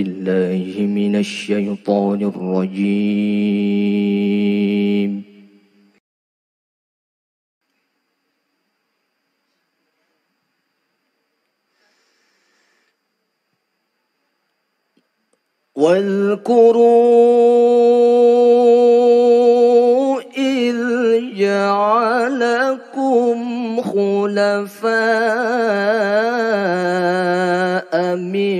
بالله من الشيطان الرجيم. واذكروا إذ جعلكم خلفاء من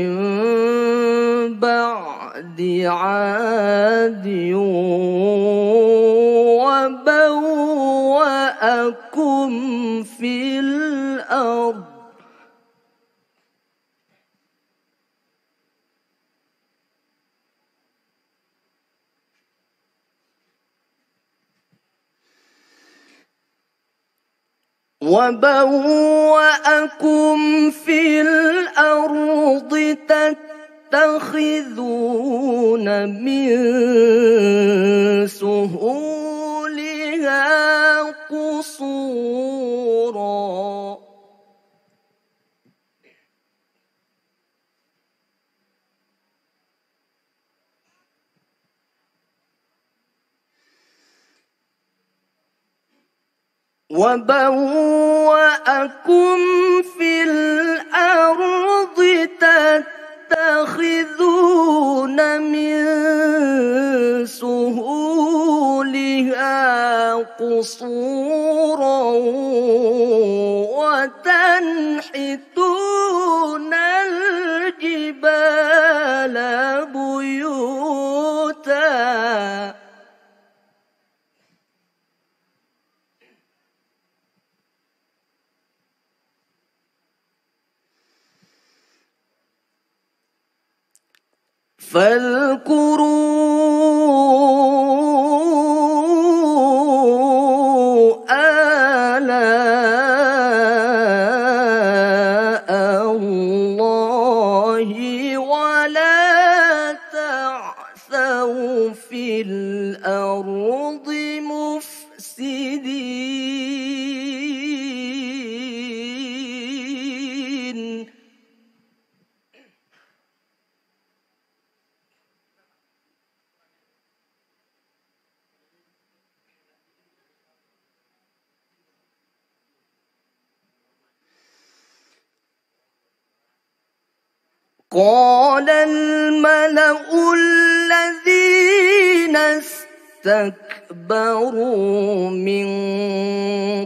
في الأرض. وبوأكم في الأرض تتخذون من وبوأكم في الأرض تتخذون من سهولها قصورا. فاذكروا آلاء الله ولا تعثوا في الأرض قال الملأ الذين استكبروا من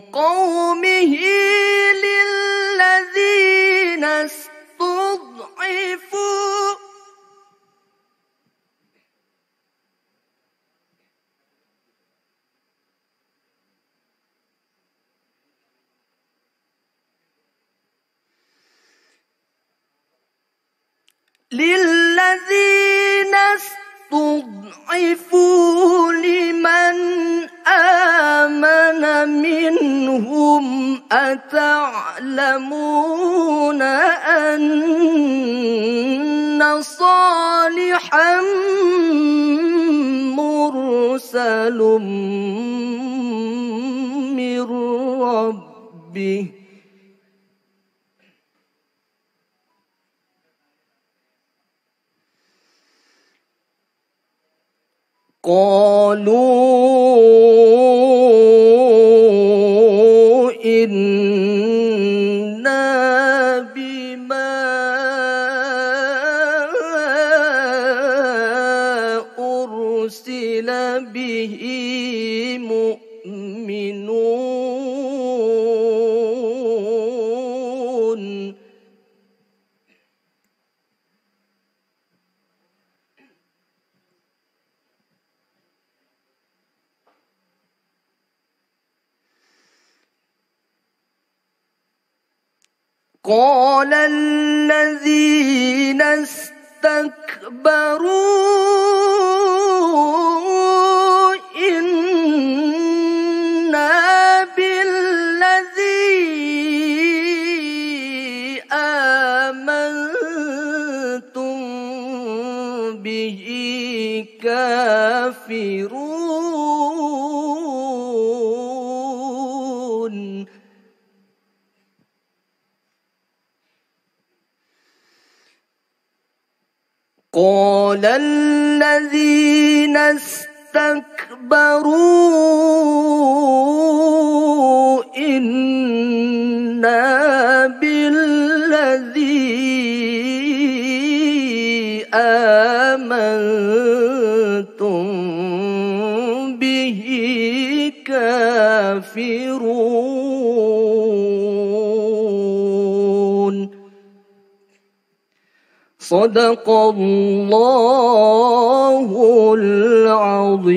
قومه للذين استضعفوا لمن آمن منهم أتعلمون أن صالحا مرسل من ربه قالوا إنا بما أرسل به قال الذين استكبروا إنا بالذي آمنتم به كافرون. قال الذين استكبروا صدق الله العظيم.